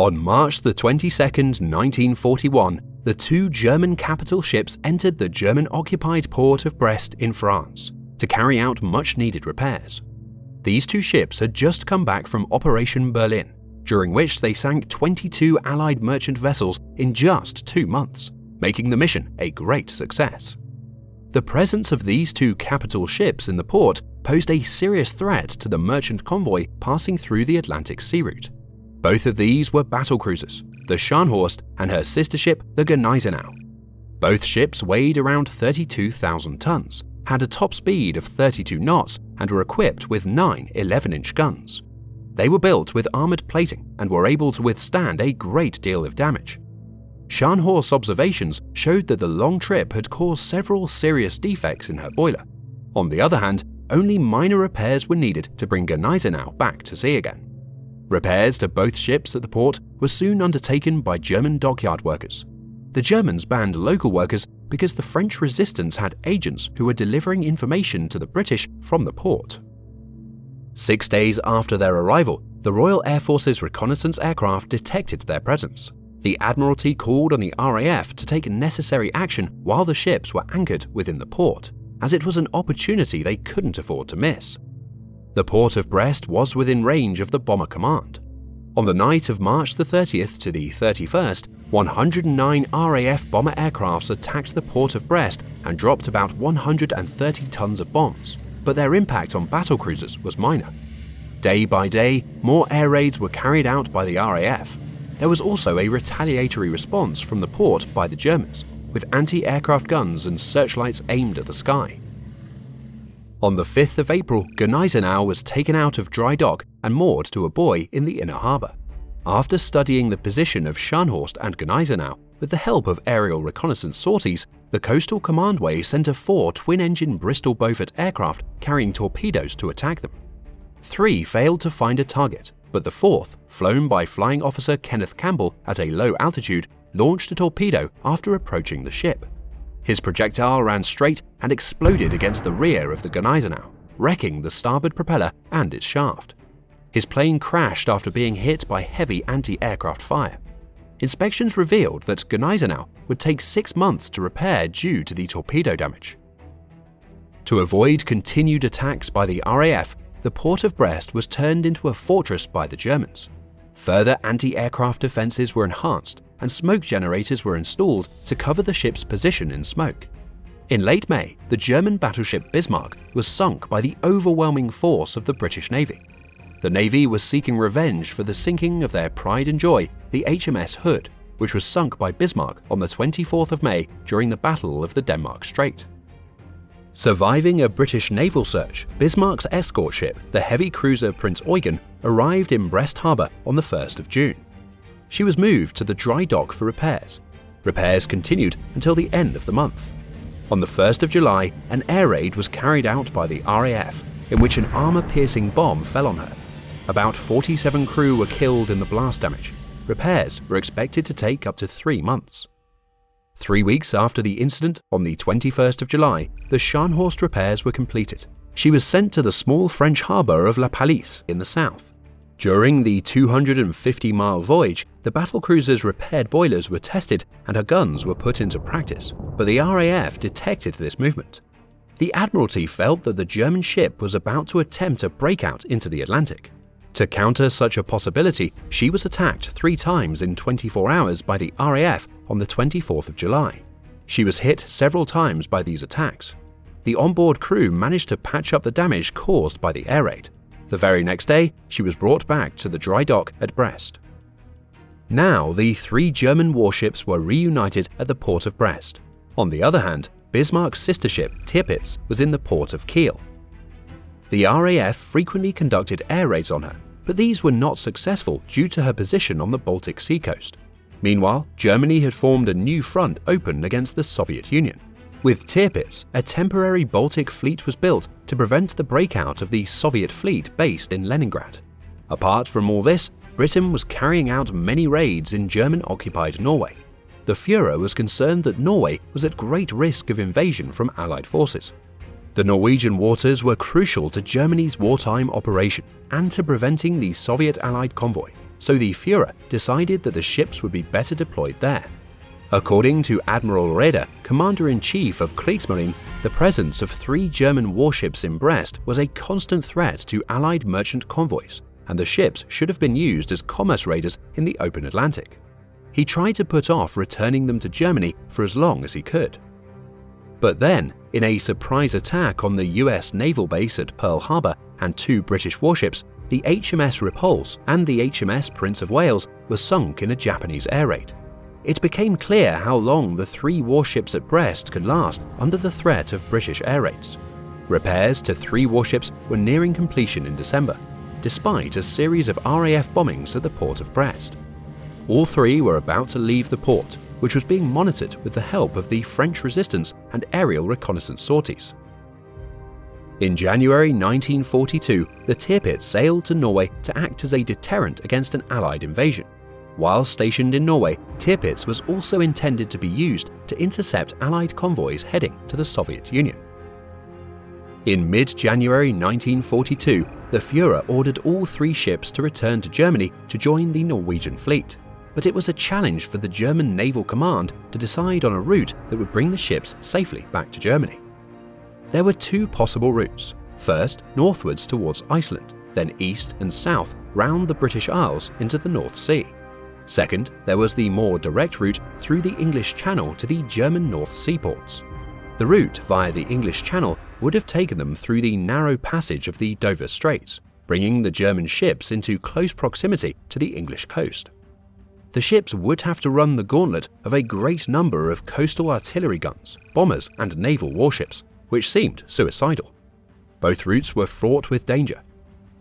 On March the 22nd, 1941, the two German capital ships entered the German-occupied port of Brest in France to carry out much-needed repairs. These two ships had just come back from Operation Berlin, during which they sank 22 Allied merchant vessels in just two months, making the mission a great success. The presence of these two capital ships in the port posed a serious threat to the merchant convoy passing through the Atlantic sea route. Both of these were battle cruisers, the Scharnhorst and her sister ship, the Gneisenau. Both ships weighed around 32,000 tons, had a top speed of 32 knots, and were equipped with nine 11-inch guns. They were built with armoured plating and were able to withstand a great deal of damage. Scharnhorst's observations showed that the long trip had caused several serious defects in her boiler. On the other hand, only minor repairs were needed to bring Gneisenau back to sea again. Repairs to both ships at the port were soon undertaken by German dockyard workers. The Germans banned local workers because the French resistance had agents who were delivering information to the British from the port. Six days after their arrival, the Royal Air Force's reconnaissance aircraft detected their presence. The Admiralty called on the RAF to take necessary action while the ships were anchored within the port, as it was an opportunity they couldn't afford to miss. The port of Brest was within range of the Bomber Command. On the night of March the 30th to the 31st, 109 RAF bomber aircrafts attacked the port of Brest and dropped about 130 tons of bombs, but their impact on battle cruisers was minor. Day by day, more air raids were carried out by the RAF. There was also a retaliatory response from the port by the Germans, with anti-aircraft guns and searchlights aimed at the sky. On the 5th of April, Gneisenau was taken out of dry dock and moored to a buoy in the inner harbour. After studying the position of Scharnhorst and Gneisenau with the help of aerial reconnaissance sorties, the Coastal Commandway sent a four twin-engine Bristol Beaufort aircraft carrying torpedoes to attack them. Three failed to find a target, but the fourth, flown by Flying Officer Kenneth Campbell at a low altitude, launched a torpedo after approaching the ship. His projectile ran straight and exploded against the rear of the Gneisenau, wrecking the starboard propeller and its shaft. His plane crashed after being hit by heavy anti-aircraft fire. Inspections revealed that Gneisenau would take six months to repair due to the torpedo damage. To avoid continued attacks by the RAF, the port of Brest was turned into a fortress by the Germans. Further anti-aircraft defences were enhanced and smoke generators were installed to cover the ship's position in smoke. In late May, the German battleship Bismarck was sunk by the overwhelming force of the British Navy. The Navy was seeking revenge for the sinking of their pride and joy, the HMS Hood, which was sunk by Bismarck on the 24th of May during the Battle of the Denmark Strait. Surviving a British naval search, Bismarck's escort ship, the heavy cruiser Prinz Eugen, arrived in Brest Harbour on the 1st of June she was moved to the dry dock for repairs. Repairs continued until the end of the month. On the 1st of July, an air raid was carried out by the RAF, in which an armour-piercing bomb fell on her. About 47 crew were killed in the blast damage. Repairs were expected to take up to three months. Three weeks after the incident, on the 21st of July, the Scharnhorst repairs were completed. She was sent to the small French harbour of La Pallice in the south. During the 250-mile voyage, the battlecruiser's repaired boilers were tested and her guns were put into practice, but the RAF detected this movement. The Admiralty felt that the German ship was about to attempt a breakout into the Atlantic. To counter such a possibility, she was attacked three times in 24 hours by the RAF on the 24th of July. She was hit several times by these attacks. The onboard crew managed to patch up the damage caused by the air raid. The very next day, she was brought back to the dry dock at Brest. Now, the three German warships were reunited at the port of Brest. On the other hand, Bismarck's sister ship, Tirpitz, was in the port of Kiel. The RAF frequently conducted air raids on her, but these were not successful due to her position on the Baltic Sea coast. Meanwhile, Germany had formed a new front open against the Soviet Union. With Tirpitz, a temporary Baltic fleet was built to prevent the breakout of the Soviet fleet based in Leningrad. Apart from all this, Britain was carrying out many raids in German-occupied Norway. The Fuhrer was concerned that Norway was at great risk of invasion from Allied forces. The Norwegian waters were crucial to Germany's wartime operation and to preventing the Soviet Allied convoy. so the Führer decided that the ships would be better deployed there. According to Admiral Raeder, Commander-in-Chief of Kriegsmarine, the presence of three German warships in Brest was a constant threat to Allied merchant convoys, and the ships should have been used as commerce raiders in the open Atlantic. He tried to put off returning them to Germany for as long as he could. But then, in a surprise attack on the US naval base at Pearl Harbor and two British warships, the HMS Repulse and the HMS Prince of Wales were sunk in a Japanese air raid it became clear how long the three warships at Brest could last under the threat of British air raids. Repairs to three warships were nearing completion in December, despite a series of RAF bombings at the port of Brest. All three were about to leave the port, which was being monitored with the help of the French resistance and aerial reconnaissance sorties. In January 1942, the Tirpitz sailed to Norway to act as a deterrent against an Allied invasion. While stationed in Norway, Tirpitz was also intended to be used to intercept Allied convoys heading to the Soviet Union. In mid-January 1942, the Führer ordered all three ships to return to Germany to join the Norwegian fleet. But it was a challenge for the German Naval Command to decide on a route that would bring the ships safely back to Germany. There were two possible routes. First, northwards towards Iceland, then east and south round the British Isles into the North Sea. Second, there was the more direct route through the English Channel to the German North seaports. The route via the English Channel would have taken them through the narrow passage of the Dover Straits, bringing the German ships into close proximity to the English coast. The ships would have to run the gauntlet of a great number of coastal artillery guns, bombers, and naval warships, which seemed suicidal. Both routes were fraught with danger.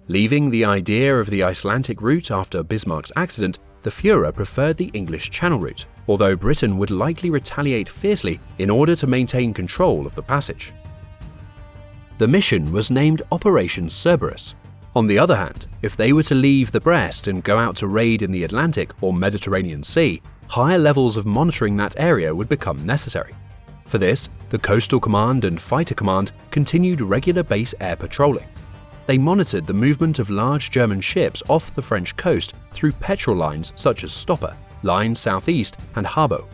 Leaving the idea of the Icelandic route after Bismarck's accident the Führer preferred the English Channel route, although Britain would likely retaliate fiercely in order to maintain control of the passage. The mission was named Operation Cerberus. On the other hand, if they were to leave the Brest and go out to raid in the Atlantic or Mediterranean Sea, higher levels of monitoring that area would become necessary. For this, the Coastal Command and Fighter Command continued regular base air patrolling they monitored the movement of large German ships off the French coast through petrol lines such as Stopper, Line Southeast, and Habo.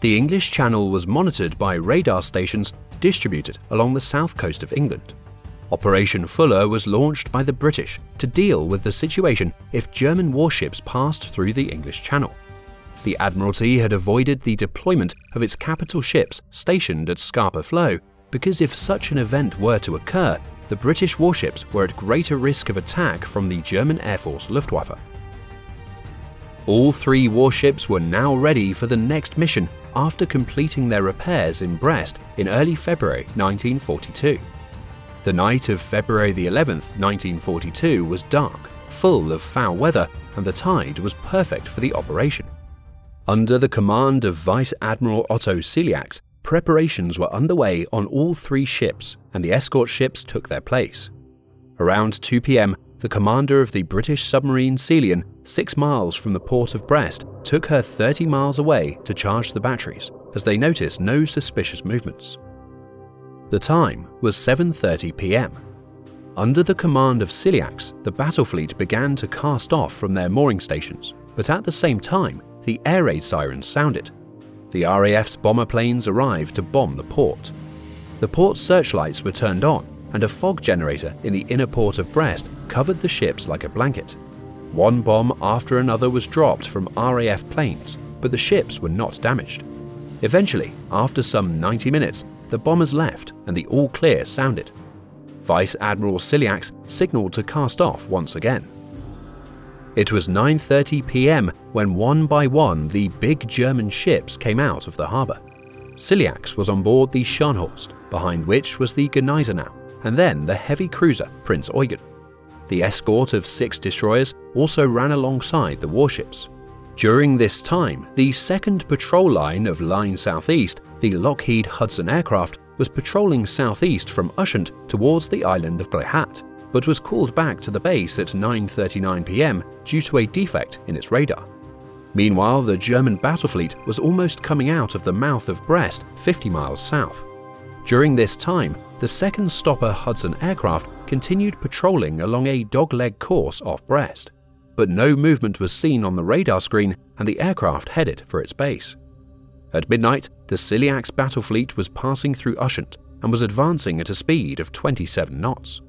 The English Channel was monitored by radar stations distributed along the south coast of England. Operation Fuller was launched by the British to deal with the situation if German warships passed through the English Channel. The Admiralty had avoided the deployment of its capital ships stationed at Scapa Flow because if such an event were to occur, the British warships were at greater risk of attack from the German Air Force Luftwaffe. All three warships were now ready for the next mission after completing their repairs in Brest in early February 1942. The night of February the 11th, 1942 was dark, full of foul weather, and the tide was perfect for the operation. Under the command of Vice Admiral Otto Ciliax, Preparations were underway on all three ships, and the escort ships took their place. Around 2 pm, the commander of the British submarine Sealion, six miles from the port of Brest, took her 30 miles away to charge the batteries, as they noticed no suspicious movements. The time was 7.30 pm. Under the command of Ciliax, the battle fleet began to cast off from their mooring stations, but at the same time, the air raid sirens sounded, the RAF's bomber planes arrived to bomb the port. The port searchlights were turned on, and a fog generator in the inner port of Brest covered the ships like a blanket. One bomb after another was dropped from RAF planes, but the ships were not damaged. Eventually, after some 90 minutes, the bombers left and the all clear sounded. Vice Admiral Ciliax signaled to cast off once again. It was 9.30 pm when one by one the big German ships came out of the harbour. Ciliax was on board the Scharnhorst, behind which was the Gneisenau, and then the heavy cruiser Prinz Eugen. The escort of six destroyers also ran alongside the warships. During this time, the second patrol line of Line Southeast, the Lockheed Hudson aircraft, was patrolling southeast from Ushant towards the island of Brehat but was called back to the base at 9.39 pm due to a defect in its radar. Meanwhile, the German battle fleet was almost coming out of the mouth of Brest 50 miles south. During this time, the second stopper Hudson aircraft continued patrolling along a dogleg course off Brest. but no movement was seen on the radar screen and the aircraft headed for its base. At midnight, the Ciliax battle fleet was passing through Ushant and was advancing at a speed of 27 knots.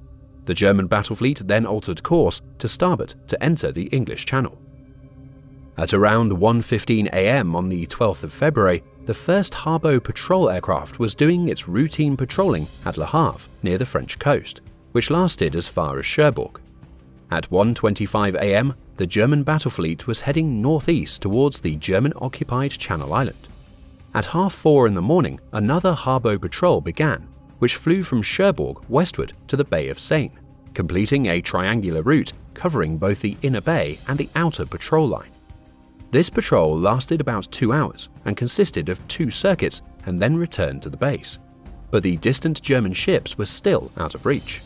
The German battle fleet then altered course to starboard to enter the English Channel. At around 1.15 am on the 12th of February, the first Habo patrol aircraft was doing its routine patrolling at Le Havre near the French coast, which lasted as far as Cherbourg. At 1.25 am, the German battle fleet was heading northeast towards the German-occupied Channel Island. At half four in the morning, another Habo patrol began, which flew from Cherbourg westward to the Bay of Seine, completing a triangular route covering both the inner bay and the outer patrol line. This patrol lasted about two hours and consisted of two circuits and then returned to the base. But the distant German ships were still out of reach.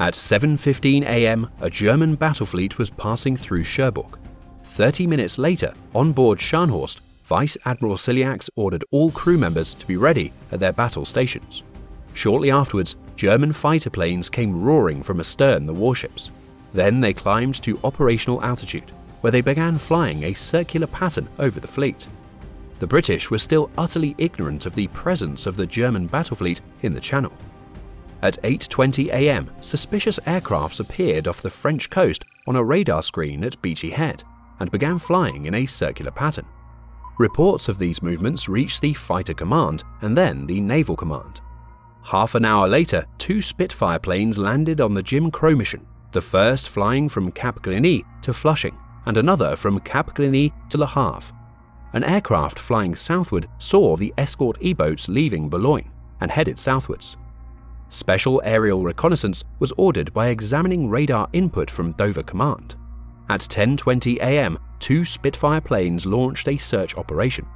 At 7.15 am, a German battle fleet was passing through Cherbourg. 30 minutes later, on board Scharnhorst, Vice Admiral Ciliax ordered all crew members to be ready at their battle stations. Shortly afterwards, German fighter planes came roaring from astern the warships. Then they climbed to operational altitude, where they began flying a circular pattern over the fleet. The British were still utterly ignorant of the presence of the German battle fleet in the Channel. At 8.20 am, suspicious aircrafts appeared off the French coast on a radar screen at Beachy Head and began flying in a circular pattern. Reports of these movements reached the Fighter Command and then the Naval Command. Half an hour later, two Spitfire planes landed on the Jim Crow mission, the first flying from Cap Gris-Nez to Flushing and another from Cap Gris-Nez to Le Havre. An aircraft flying southward saw the escort E-boats leaving Boulogne and headed southwards. Special aerial reconnaissance was ordered by examining radar input from Dover Command. At 10.20 am, two Spitfire planes launched a search operation.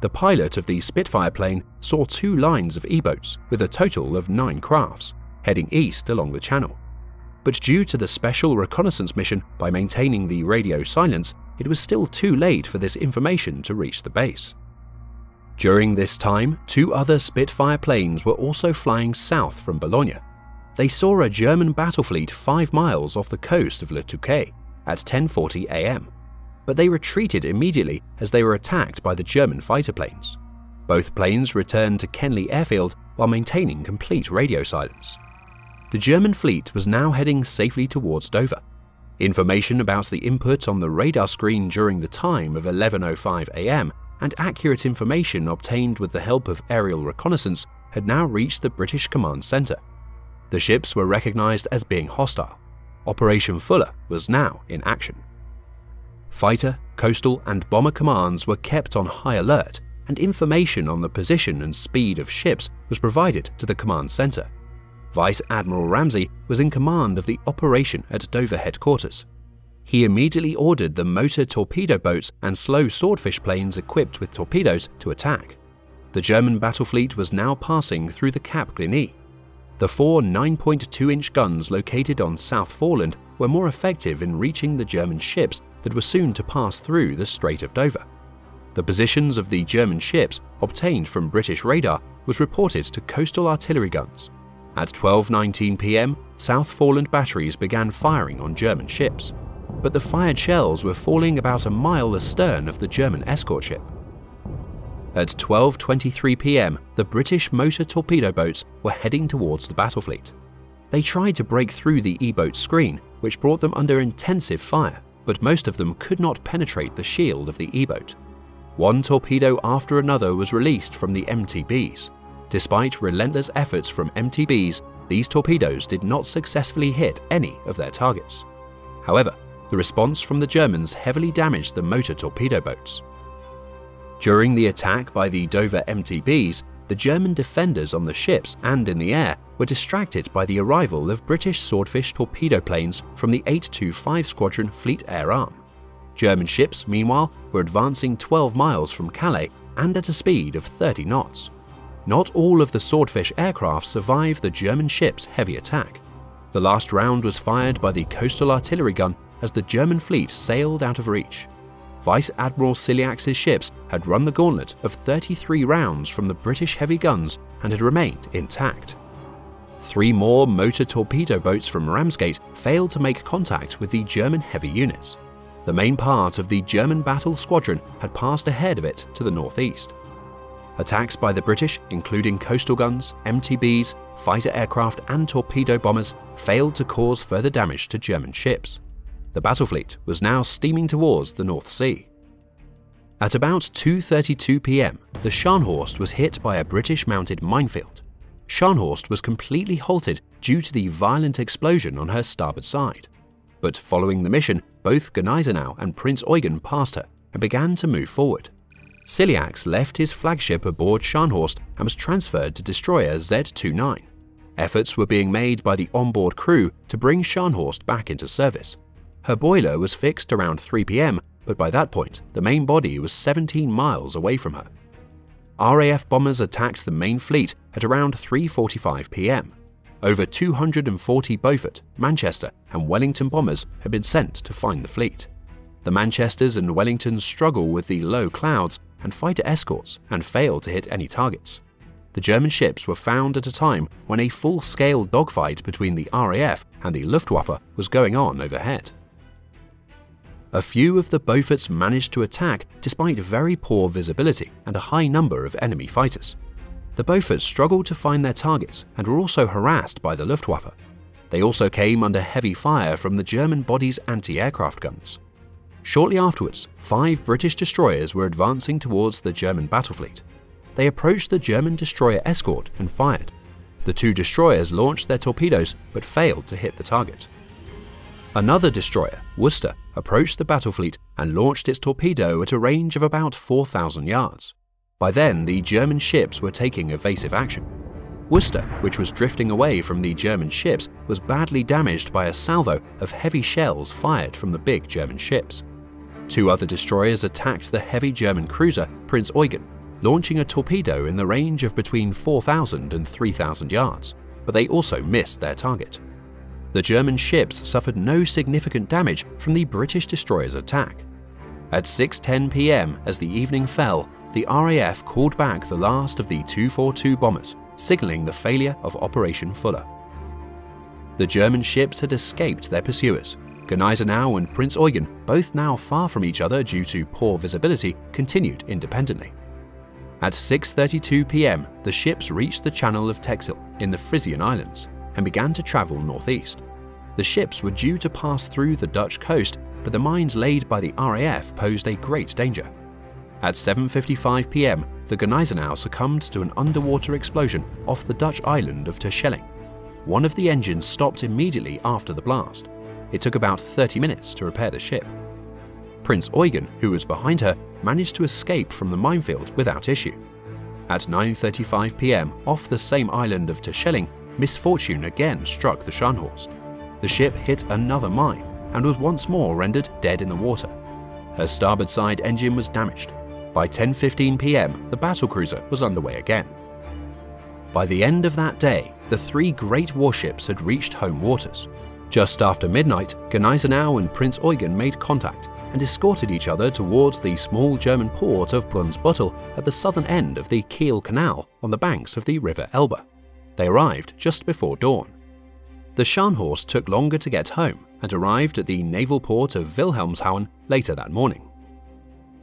The pilot of the Spitfire plane saw two lines of E-boats with a total of nine crafts, heading east along the channel. But due to the special reconnaissance mission by maintaining the radio silence, it was still too late for this information to reach the base. During this time, two other Spitfire planes were also flying south from Boulogne. They saw a German battle fleet five miles off the coast of Le Touquet at 10.40 am but they retreated immediately as they were attacked by the German fighter planes. Both planes returned to Kenley Airfield while maintaining complete radio silence. The German fleet was now heading safely towards Dover. Information about the input on the radar screen during the time of 11.05 am and accurate information obtained with the help of aerial reconnaissance had now reached the British Command Centre. The ships were recognised as being hostile. Operation Fuller was now in action. Fighter, coastal, and bomber commands were kept on high alert, and information on the position and speed of ships was provided to the command center. Vice Admiral Ramsay was in command of the operation at Dover headquarters. He immediately ordered the motor torpedo boats and slow swordfish planes equipped with torpedoes to attack. The German battle fleet was now passing through the Cap Gris-Nez. The four 9.2 inch guns located on South Foreland were more effective in reaching the German ships that were soon to pass through the Strait of Dover. The positions of the German ships obtained from British radar was reported to coastal artillery guns. At 12.19 pm, South Foreland batteries began firing on German ships, but the fired shells were falling about a mile astern of the German escort ship. At 12.23 pm, the British motor torpedo boats were heading towards the battle fleet. They tried to break through the E-boat screen, which brought them under intensive fire but most of them could not penetrate the shield of the E-boat. One torpedo after another was released from the MTBs. Despite relentless efforts from MTBs, these torpedoes did not successfully hit any of their targets. However, the response from the Germans heavily damaged the motor torpedo boats. During the attack by the Dover MTBs, the German defenders on the ships and in the air were distracted by the arrival of British Swordfish torpedo planes from the 825 Squadron Fleet Air Arm. German ships, meanwhile, were advancing 12 miles from Calais and at a speed of 30 knots. Not all of the Swordfish aircraft survived the German ship's heavy attack. The last round was fired by the coastal artillery gun as the German fleet sailed out of reach. Vice Admiral Ciliax's ships had run the gauntlet of 33 rounds from the British heavy guns and had remained intact. Three more motor torpedo boats from Ramsgate failed to make contact with the German heavy units. The main part of the German battle squadron had passed ahead of it to the northeast. Attacks by the British, including coastal guns, MTBs, fighter aircraft and torpedo bombers, failed to cause further damage to German ships. The battle fleet was now steaming towards the North Sea. At about 2.32 pm, the Scharnhorst was hit by a British mounted minefield. Scharnhorst was completely halted due to the violent explosion on her starboard side. But following the mission, both Gneisenau and Prinz Eugen passed her and began to move forward. Ciliax left his flagship aboard Scharnhorst and was transferred to destroyer Z-29. Efforts were being made by the onboard crew to bring Scharnhorst back into service. Her boiler was fixed around 3 pm, but by that point, the main body was 17 miles away from her. RAF bombers attacked the main fleet at around 3.45 pm. Over 240 Beaufort, Manchester, and Wellington bombers had been sent to find the fleet. The Manchesters and Wellingtons struggle with the low clouds and fighter escorts and failed to hit any targets. The German ships were found at a time when a full-scale dogfight between the RAF and the Luftwaffe was going on overhead. A few of the Beauforts managed to attack despite very poor visibility and a high number of enemy fighters. The Beauforts struggled to find their targets and were also harassed by the Luftwaffe. They also came under heavy fire from the German body's anti-aircraft guns. Shortly afterwards, five British destroyers were advancing towards the German battle fleet. They approached the German destroyer escort and fired. The two destroyers launched their torpedoes but failed to hit the target. Another destroyer, Worcester, approached the battle fleet and launched its torpedo at a range of about 4,000 yards. By then, the German ships were taking evasive action. Worcester, which was drifting away from the German ships, was badly damaged by a salvo of heavy shells fired from the big German ships. Two other destroyers attacked the heavy German cruiser Prinz Eugen, launching a torpedo in the range of between 4,000 and 3,000 yards, but they also missed their target. The German ships suffered no significant damage from the British destroyer's attack. At 6.10 pm as the evening fell, the RAF called back the last of the 242 bombers, signalling the failure of Operation Fuller. The German ships had escaped their pursuers, Gneisenau and Prinz Eugen, both now far from each other due to poor visibility, continued independently. At 6.32 pm, the ships reached the channel of Texel in the Frisian Islands and began to travel northeast. The ships were due to pass through the Dutch coast, but the mines laid by the RAF posed a great danger. At 7.55 pm, the Gneisenau succumbed to an underwater explosion off the Dutch island of Terschelling. One of the engines stopped immediately after the blast, it took about 30 minutes to repair the ship. Prinz Eugen, who was behind her, managed to escape from the minefield without issue. At 9.35 pm, off the same island of Terschelling, misfortune again struck the Scharnhorst. The ship hit another mine and was once more rendered dead in the water. Her starboard side engine was damaged. By 10.15 pm, the battlecruiser was underway again. By the end of that day, the three great warships had reached home waters. Just after midnight, Gneisenau and Prinz Eugen made contact and escorted each other towards the small German port of Brunsbüttel at the southern end of the Kiel Canal on the banks of the River Elbe. They arrived just before dawn. The Scharnhorst took longer to get home and arrived at the naval port of Wilhelmshaven later that morning.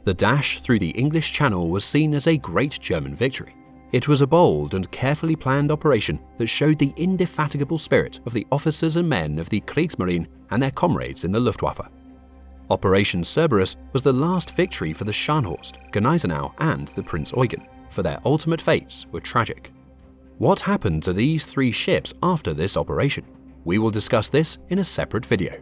The dash through the English Channel was seen as a great German victory. It was a bold and carefully planned operation that showed the indefatigable spirit of the officers and men of the Kriegsmarine and their comrades in the Luftwaffe. Operation Cerberus was the last victory for the Scharnhorst, Gneisenau and the Prinz Eugen, for their ultimate fates were tragic. What happened to these three ships after this operation? We will discuss this in a separate video.